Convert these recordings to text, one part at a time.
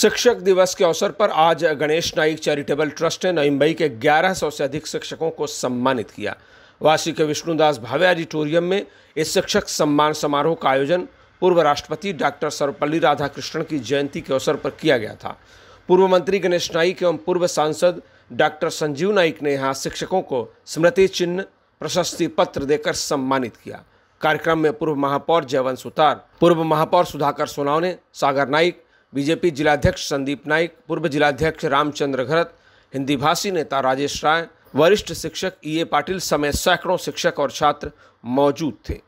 शिक्षक दिवस के अवसर पर आज गणेश नाइक चैरिटेबल ट्रस्ट ने नई मुंबई के 1100 से अधिक शिक्षकों को सम्मानित किया। वासी के विष्णुदास भावे ऑडिटोरियम में इस शिक्षक सम्मान समारोह का आयोजन पूर्व राष्ट्रपति डॉक्टर सर्वपल्ली राधाकृष्णन की जयंती के अवसर पर किया गया था। पूर्व मंत्री गणेश नाइक एवं पूर्व सांसद डॉक्टर संजीव नाइक ने यहाँ शिक्षकों को स्मृति चिन्ह, प्रशस्ति पत्र देकर सम्मानित किया। कार्यक्रम में पूर्व महापौर जयवंत सुतार, पूर्व महापौर सुधाकर सोनावने सागर नाइक बीजेपी जिलाध्यक्ष संदीप नाइक पूर्व जिलाध्यक्ष रामचंद्र घरत, हिंदी भाषी नेता राजेश राय, वरिष्ठ शिक्षक ई ए पाटिल समेत सैकड़ों शिक्षक और छात्र मौजूद थे।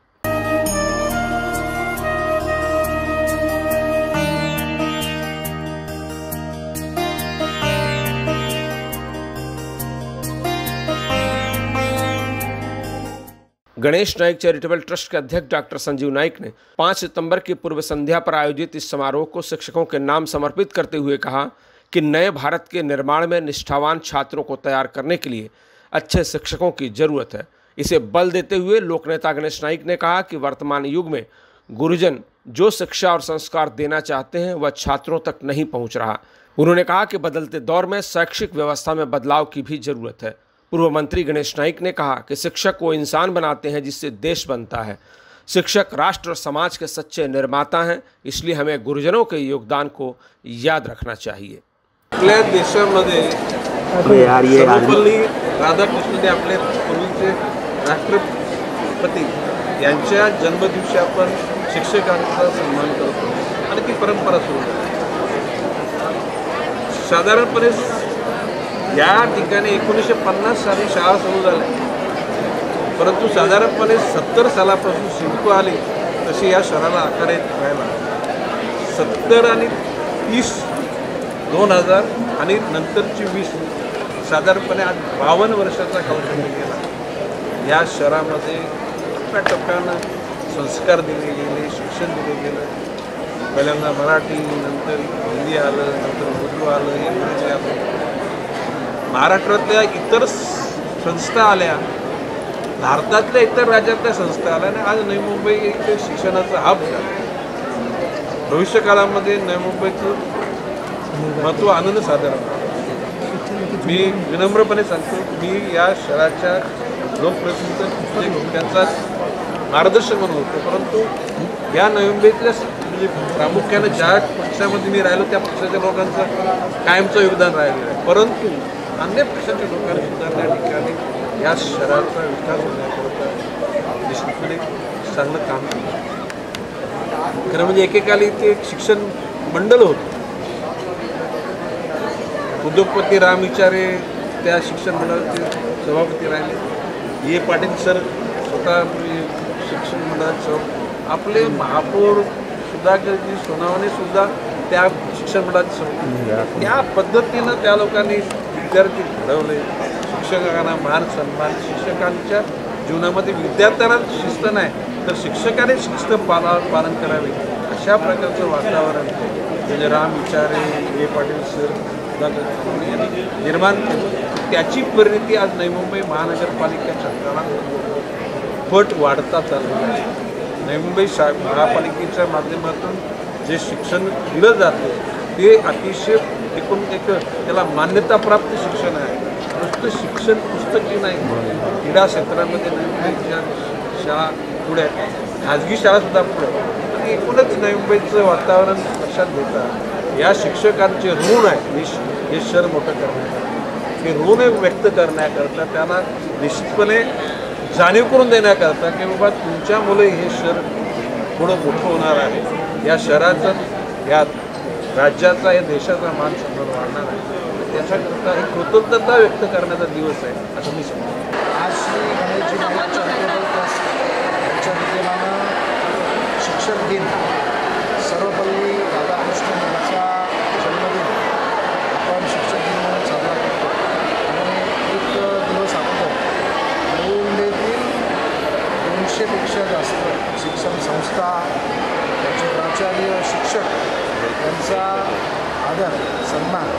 गणेश नाइक चैरिटेबल ट्रस्ट के अध्यक्ष डॉक्टर संजीव नाइक ने 5 सितंबर की पूर्व संध्या पर आयोजित इस समारोह को शिक्षकों के नाम समर्पित करते हुए कहा कि नए भारत के निर्माण में निष्ठावान छात्रों को तैयार करने के लिए अच्छे शिक्षकों की ज़रूरत है। इसे बल देते हुए लोकनेता गणेश नाइक ने कहा कि वर्तमान युग में गुरुजन जो शिक्षा और संस्कार देना चाहते हैं, वह छात्रों तक नहीं पहुँच रहा। उन्होंने कहा कि बदलते दौर में शैक्षिक व्यवस्था में बदलाव की भी ज़रूरत है। पूर्व मंत्री गणेश नाइक ने कहा कि शिक्षक को इंसान बनाते हैं जिससे देश बनता है शिक्षक राष्ट्र और समाज के सच्चे निर्माता हैं इसलिए हमें गुरुजनों के योगदान को याद रखना चाहिए आपल्या देशामध्ये सर्वपल्ली राधाकृष्णने आपले पूर्वीचे राष्ट्रपती यांच्या जन्मदिवशी आपण शिक्षकांचा सन्मान करतो आणि ती परंपरा सुरू. साधारणपणे या ठिकाणी एकोणीसशे पन्नास साली शाळा सुरू झाल्या परंतु साधारणपणे सत्तर सालापासून सिडको आली तशी या शहराला आकार येत राहिला. सत्तर आणि तीस दोन हजार आणि नंतरची वीस साधारणपणे आज बावन्न वर्षाचा कालखंड गेला. या शहरामध्ये टप्प्याटप्प्यानं संस्कार दिले गेले शिक्षण दिले गेलं. पहिल्यांदा मराठी नंतर हिंदी आलं नंतर उर्दू आलं इंग्रजी आलं. महाराष्ट्रातल्या इतर संस्था आल्या भारतातल्या इतर राज्यातल्या संस्था आल्या आणि आज नवी मुंबई एक शिक्षणाचा हब झाला भविष्यकाळामध्ये नवी मुंबईचं महत्त्व आनंद साधारण मी विनम्रपणे सांगतो मी या शहराच्या लोकप्रतिनिधी म्हणजे त्यांचा मार्गदर्शक म्हणून होतो. परंतु या नवी मुंबईतल्या म्हणजे प्रामुख्यानं ज्या पक्षामध्ये मी राहिलो त्या पक्षाच्या लोकांचं कायमचं योगदान राहिलेलं आहे. परंतु अन्य पक्षाच्या लोकांनी सुद्धा त्या ठिकाणी या शहराचा विकास होण्याकरता निश्चितपणे चांगलं काम केलं. खरं म्हणजे एकेकाली ते एक शिक्षण मंडळ होतं. उद्योगपती राम विचारे त्या शिक्षण मंडळाचे सभापती राहिले. ए. पाटील सर स्वतः शिक्षण मंडळाचे आपले महापौर सुधाकरजी सोनावणे सुद्धा त्या शिक्षण मंडळाचे त्या पद्धतीनं त्या लोकांनी विद्यार्थी घडवले. शिक्षकांना मान सन्मान शिक्षकांच्या जीवनामध्ये विद्यार्थ्यांना शिस्त नाही तर शिक्षकाने शिस्त पाला पालन करावे. अशा प्रकारचं वातावरण म्हणजे राम विचारे ए. पाटील सर यांनी निर्माण केलं. त्याची परिणिती आज नवी मुंबई महानगरपालिका क्षेत्राला पट वाढता चाललेली आहे. नवी मुंबई शा महापालिकेच्या माध्यमातून जे शिक्षण दिलं जातं ते अतिशय एकूण एक त्याला मान्यताप्राप्त शिक्षण आहे. नुसतं शिक्षण पुस्तकी नाही. क्रीडा क्षेत्रामध्ये नवी शाळा पुढे आहेत खाजगी शाळासुद्धा पुढे. आणि एकूणच नवी मुंबईचं वातावरण लक्षात घेता या शिक्षकांचे ऋण आहे. हे श- हे शहर मोठं करण्याकरता. हे ऋण व्यक्त करण्याकरता त्यांना निश्चितपणे जाणीव करून देण्याकरता की बाबा तुमच्यामुळे हे शहर पुढं मोठं होणार आहे. या शहराचं या राज्याचा या देशाचा मान सन्मान वाढणार आहे. त्याच्याकरता एक कृतज्ञता व्यक्त करण्याचा दिवस आहे असं मी समजतो besar ada. Senang.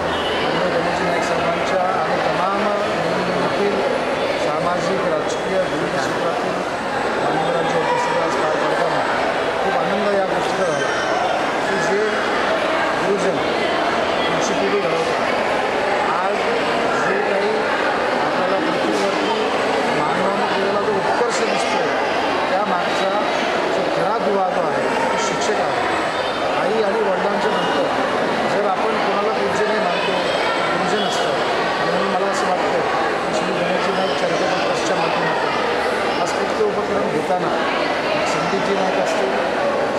बोलताना संदीपजी नाईक असतील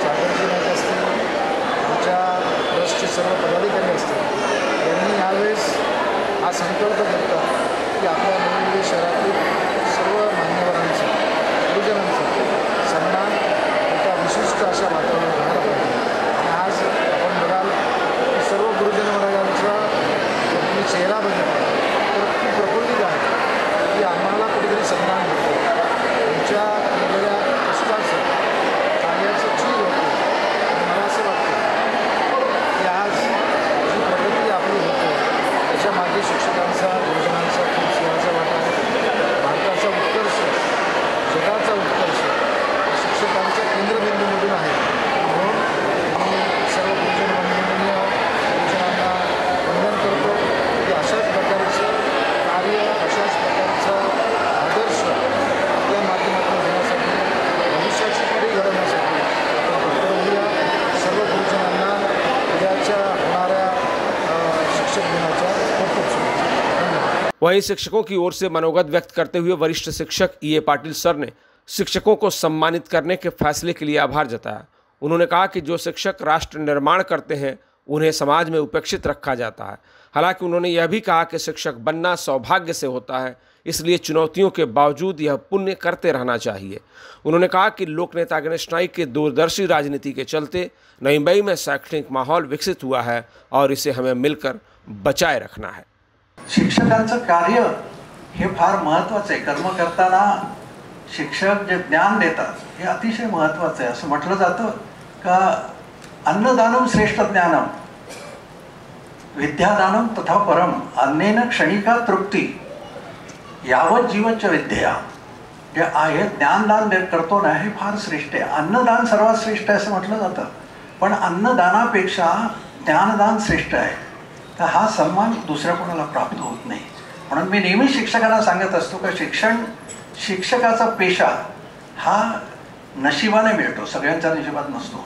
सागरजी नाईक असतील आमच्या ट्रस्टचे सर्व पदाधिकारी असतील यांनी यावेळेस हा संकल्प घेतला की आपल्या मुंबई शहरातील वहीं शिक्षकों की ओर से मनोगत व्यक्त करते हुए वरिष्ठ शिक्षक ई. ए. पाटिल सर ने शिक्षकों को सम्मानित करने के फैसले के लिए आभार जताया। उन्होंने कहा कि जो शिक्षक राष्ट्र निर्माण करते हैं, उन्हें समाज में उपेक्षित रखा जाता है। हालाँकि उन्होंने यह भी कहा कि शिक्षक बनना सौभाग्य से होता है, इसलिए चुनौतियों के बावजूद यह पुण्य करते रहना चाहिए। उन्होंने कहा कि लोकनेता गणेश नाइक के दूरदर्शी राजनीति के चलते नई मुंबई में शैक्षणिक माहौल विकसित हुआ है और इसे हमें मिलकर बचाए रखना है। शिक्षकांचं कार्य हे फार महत्त्वाचं आहे. कर्म करताना शिक्षक जे ज्ञान देतात हे अतिशय महत्त्वाचं आहे. असं म्हटलं जातं का अन्नदानम श्रेष्ठ ज्ञानम विद्यादानम तथा परम अन्नेन क्षणिका तृप्ती. यावत जीवच विद्या. जे आहे ज्ञानदान करतो ना हे फार श्रेष्ठ आहे. अन्नदान सर्वात श्रेष्ठ आहे असं म्हटलं जातं. पण अन्नदानापेक्षा ज्ञानदान श्रेष्ठ आहे. तर हा सन्मान दुसऱ्या कोणाला प्राप्त होत नाही. म्हणून मी नेहमी शिक्षकांना सांगत असतो का शिक्षण शिक्षकाचा पेशा हा नशिबाने मिळतो सगळ्यांच्या नशिबात नसतो.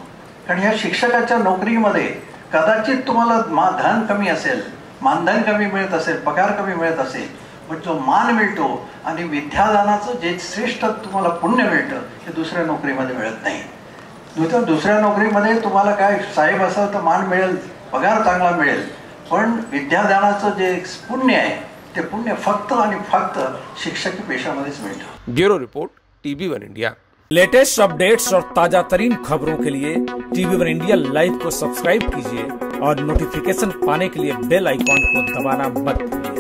कारण ह्या शिक्षकाच्या नोकरीमध्ये कदाचित तुम्हाला मा धन कमी असेल मानधन कमी मिळत असेल पगार कमी मिळत असेल पण जो मान मिळतो आणि विद्यादानाचं जे श्रेष्ठ तुम्हाला पुण्य मिळतं ते दुसऱ्या नोकरीमध्ये मिळत नाही. दुसऱ्या दुसऱ्या नोकरीमध्ये तुम्हाला काय साहेब असाल तर मान मिळेल पगार चांगला मिळेल पण विद्यादानाचं जे पुण्य आहे ते पुण्य फक्त आणि फक्त शिक्षकी पेशामध्येच मिळतं. Bureau report TV one India. Latest updates और ताजा तरीन खबरों के लिए टीवी वन इंडिया लाइव को सब्सक्राइब कीजिए और नोटिफिकेशन पाने के लिए बेल आइकॉन को दबाना मत भूलिए।